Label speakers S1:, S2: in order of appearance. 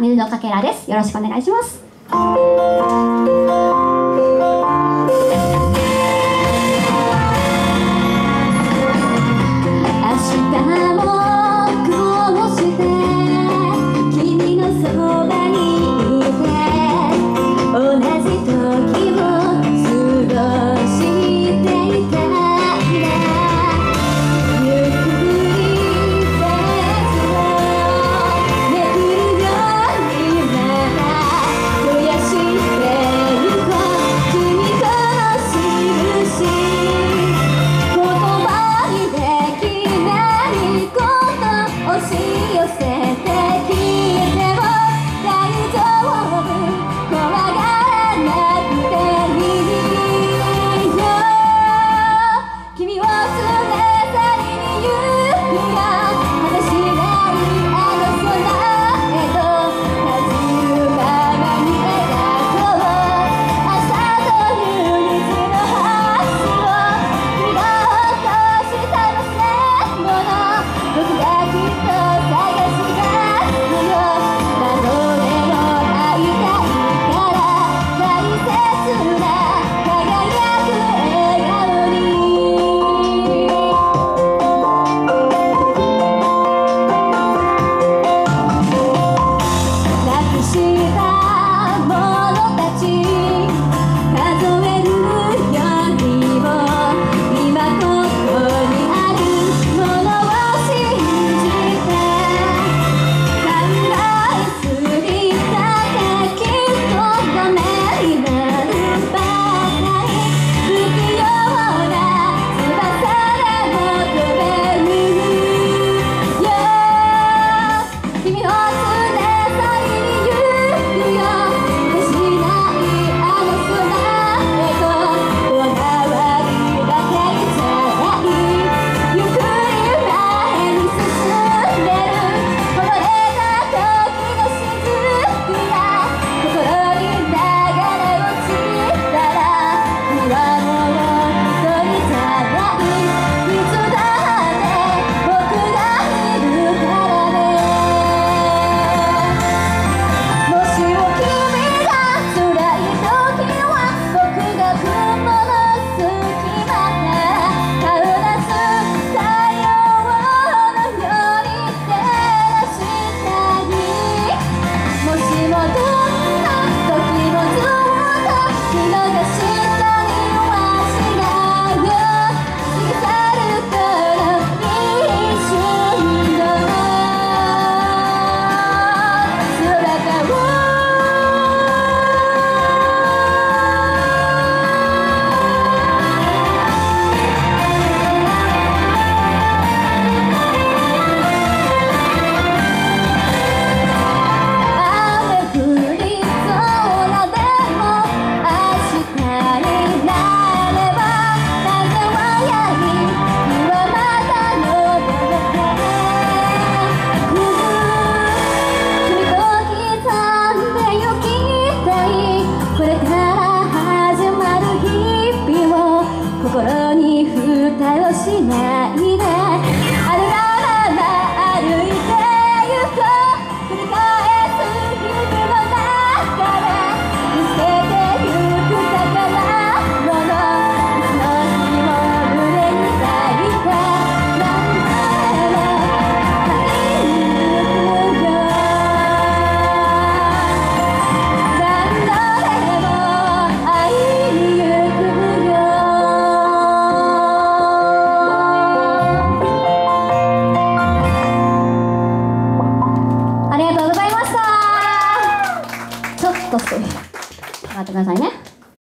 S1: 水のかけらです。よろしくお願いします。that you Oke, okay. kita tekan saja.